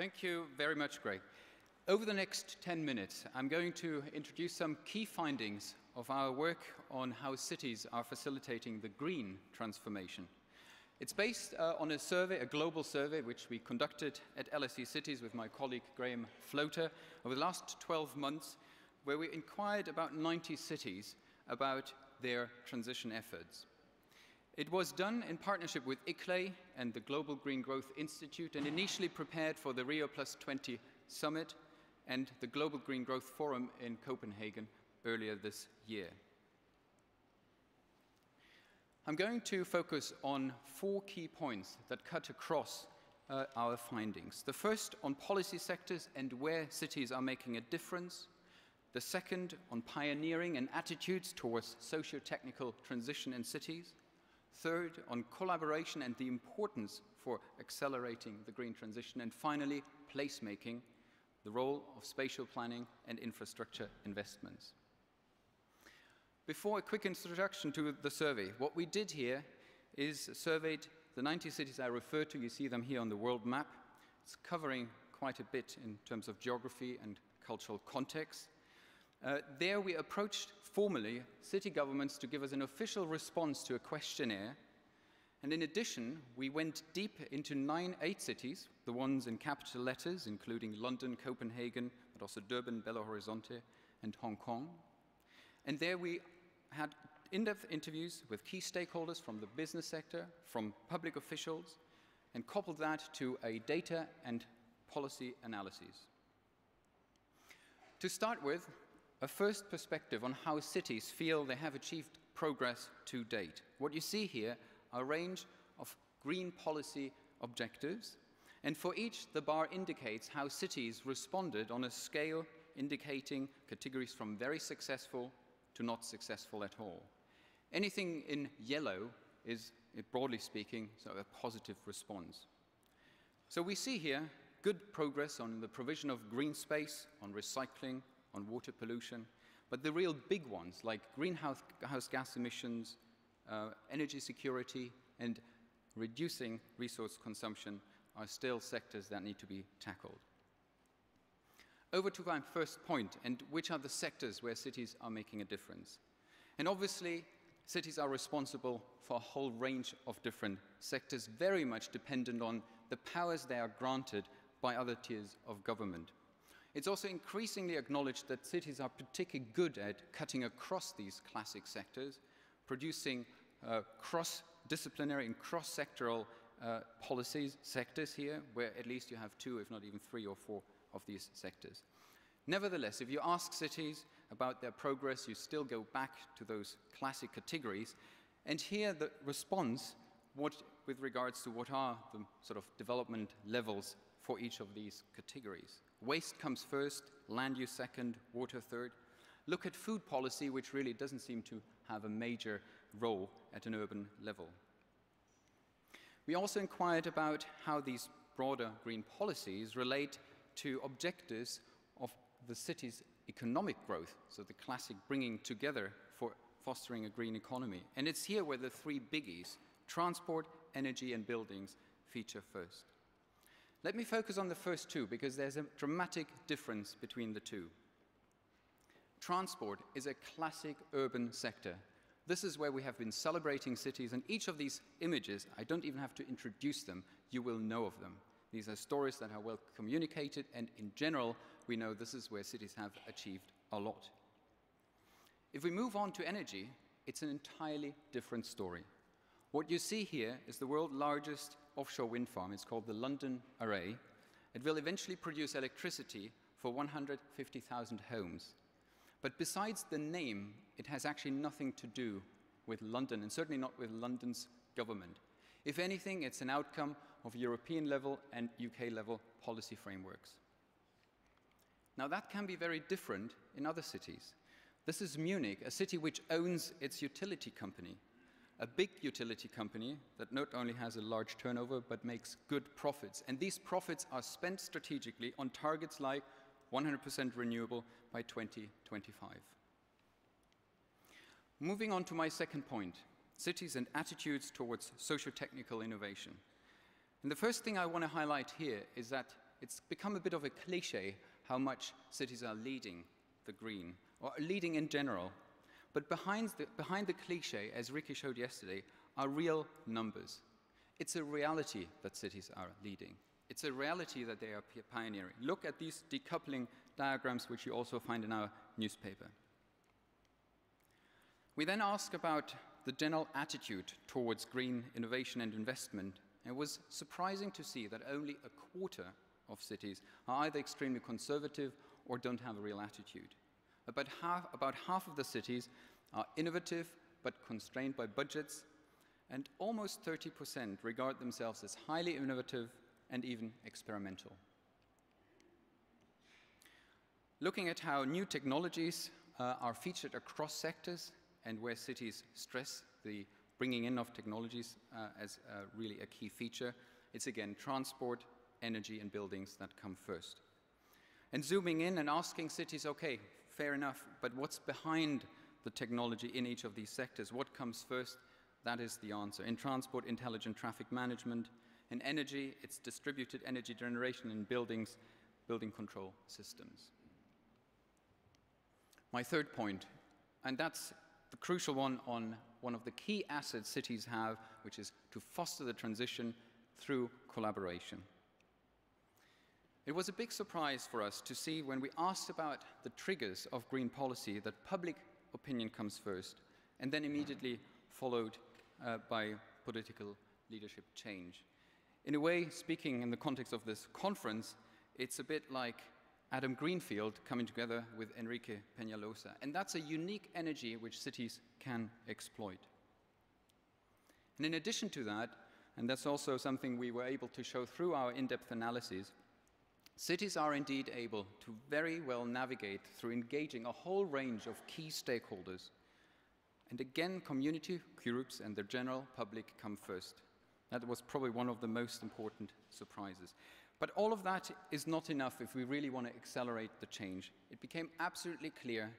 Thank you very much, Greg. Over the next 10 minutes, I'm going to introduce some key findings of our work on how cities are facilitating the green transformation. It's based uh, on a survey, a global survey, which we conducted at LSE Cities with my colleague Graham Floater over the last 12 months, where we inquired about 90 cities about their transition efforts. It was done in partnership with ICLEI and the Global Green Growth Institute and initially prepared for the Rio Plus 20 summit and the Global Green Growth Forum in Copenhagen earlier this year. I'm going to focus on four key points that cut across uh, our findings. The first on policy sectors and where cities are making a difference. The second on pioneering and attitudes towards socio-technical transition in cities. Third, on collaboration and the importance for accelerating the green transition. And finally, placemaking, the role of spatial planning and infrastructure investments. Before a quick introduction to the survey, what we did here is surveyed the 90 cities I referred to. You see them here on the world map. It's covering quite a bit in terms of geography and cultural context. Uh, there we approached formally city governments to give us an official response to a questionnaire. And in addition, we went deep into nine, eight cities, the ones in capital letters, including London, Copenhagen, but also Durban, Belo Horizonte, and Hong Kong. And there we had in-depth interviews with key stakeholders from the business sector, from public officials, and coupled that to a data and policy analysis. To start with, a first perspective on how cities feel they have achieved progress to date. What you see here are a range of green policy objectives, and for each, the bar indicates how cities responded on a scale indicating categories from very successful to not successful at all. Anything in yellow is, eh, broadly speaking, so a positive response. So we see here good progress on the provision of green space, on recycling, on water pollution, but the real big ones like greenhouse gas emissions, uh, energy security, and reducing resource consumption are still sectors that need to be tackled. Over to my first point, and which are the sectors where cities are making a difference. And obviously, cities are responsible for a whole range of different sectors, very much dependent on the powers they are granted by other tiers of government. It's also increasingly acknowledged that cities are particularly good at cutting across these classic sectors, producing uh, cross-disciplinary and cross-sectoral uh, policies, sectors here, where at least you have two, if not even three or four of these sectors. Nevertheless, if you ask cities about their progress, you still go back to those classic categories, and here the response what, with regards to what are the sort of development levels for each of these categories. Waste comes first, land use second, water third. Look at food policy, which really doesn't seem to have a major role at an urban level. We also inquired about how these broader green policies relate to objectives of the city's economic growth, so the classic bringing together for fostering a green economy. And it's here where the three biggies, transport, energy, and buildings, feature first. Let me focus on the first two because there's a dramatic difference between the two. Transport is a classic urban sector. This is where we have been celebrating cities, and each of these images, I don't even have to introduce them, you will know of them. These are stories that are well communicated, and in general, we know this is where cities have achieved a lot. If we move on to energy, it's an entirely different story. What you see here is the world's largest offshore wind farm. It's called the London Array. It will eventually produce electricity for 150,000 homes. But besides the name, it has actually nothing to do with London, and certainly not with London's government. If anything, it's an outcome of European level and UK level policy frameworks. Now, that can be very different in other cities. This is Munich, a city which owns its utility company a big utility company that not only has a large turnover but makes good profits. And these profits are spent strategically on targets like 100% renewable by 2025. Moving on to my second point cities and attitudes towards socio-technical innovation. And the first thing I want to highlight here is that it's become a bit of a cliche how much cities are leading the green, or leading in general. But behind the, behind the cliche, as Ricky showed yesterday, are real numbers. It's a reality that cities are leading. It's a reality that they are pioneering. Look at these decoupling diagrams, which you also find in our newspaper. We then ask about the general attitude towards green innovation and investment. It was surprising to see that only a quarter of cities are either extremely conservative or don't have a real attitude. About half, about half of the cities are innovative but constrained by budgets, and almost 30% regard themselves as highly innovative and even experimental. Looking at how new technologies uh, are featured across sectors and where cities stress the bringing in of technologies uh, as uh, really a key feature, it's again transport, energy, and buildings that come first. And zooming in and asking cities, okay, fair enough, but what's behind the technology in each of these sectors? What comes first? That is the answer. In transport, intelligent traffic management. In energy, it's distributed energy generation in buildings, building control systems. My third point, and that's the crucial one on one of the key assets cities have, which is to foster the transition through collaboration. It was a big surprise for us to see when we asked about the triggers of green policy that public opinion comes first and then immediately followed uh, by political leadership change. In a way, speaking in the context of this conference, it's a bit like Adam Greenfield coming together with Enrique Peñalosa. And that's a unique energy which cities can exploit. And in addition to that, and that's also something we were able to show through our in-depth analysis, cities are indeed able to very well navigate through engaging a whole range of key stakeholders. And again, community groups and the general public come first. That was probably one of the most important surprises. But all of that is not enough if we really want to accelerate the change. It became absolutely clear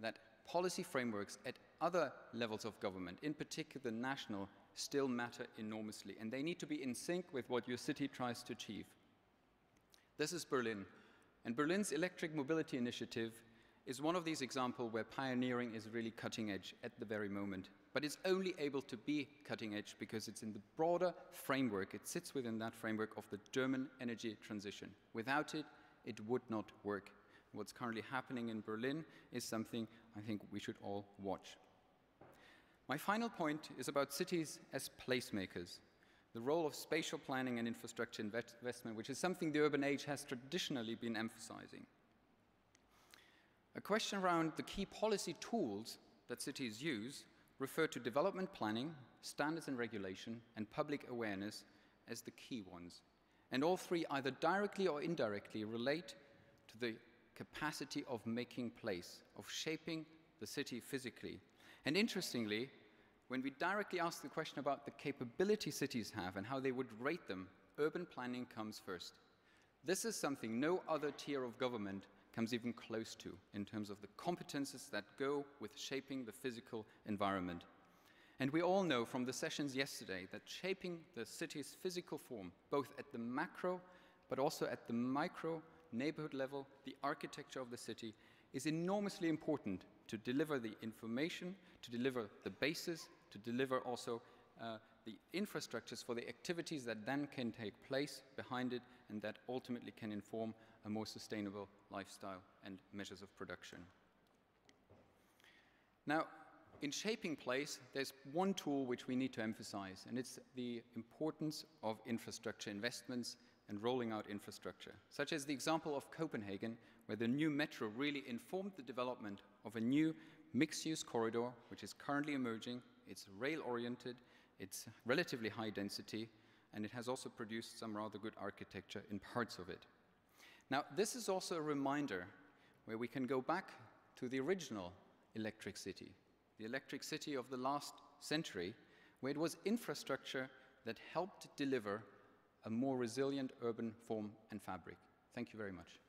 that policy frameworks at other levels of government, in particular the national, still matter enormously, and they need to be in sync with what your city tries to achieve. This is Berlin, and Berlin's electric mobility initiative is one of these examples where pioneering is really cutting edge at the very moment. But it's only able to be cutting edge because it's in the broader framework, it sits within that framework of the German energy transition. Without it, it would not work. What's currently happening in Berlin is something I think we should all watch. My final point is about cities as placemakers. The role of spatial planning and infrastructure investment, which is something the urban age has traditionally been emphasizing. A question around the key policy tools that cities use refer to development planning, standards and regulation, and public awareness as the key ones. And all three either directly or indirectly relate to the capacity of making place, of shaping the city physically. And interestingly, when we directly ask the question about the capability cities have and how they would rate them, urban planning comes first. This is something no other tier of government comes even close to in terms of the competences that go with shaping the physical environment. And we all know from the sessions yesterday that shaping the city's physical form, both at the macro but also at the micro neighborhood level, the architecture of the city, is enormously important to deliver the information, to deliver the basis, to deliver also uh, the infrastructures for the activities that then can take place behind it and that ultimately can inform a more sustainable lifestyle and measures of production. Now, in shaping place, there's one tool which we need to emphasize, and it's the importance of infrastructure investments and rolling out infrastructure, such as the example of Copenhagen, where the new metro really informed the development of a new mixed-use corridor, which is currently emerging. It's rail-oriented, it's relatively high density, and it has also produced some rather good architecture in parts of it. Now, this is also a reminder where we can go back to the original electric city, the electric city of the last century, where it was infrastructure that helped deliver a more resilient urban form and fabric. Thank you very much.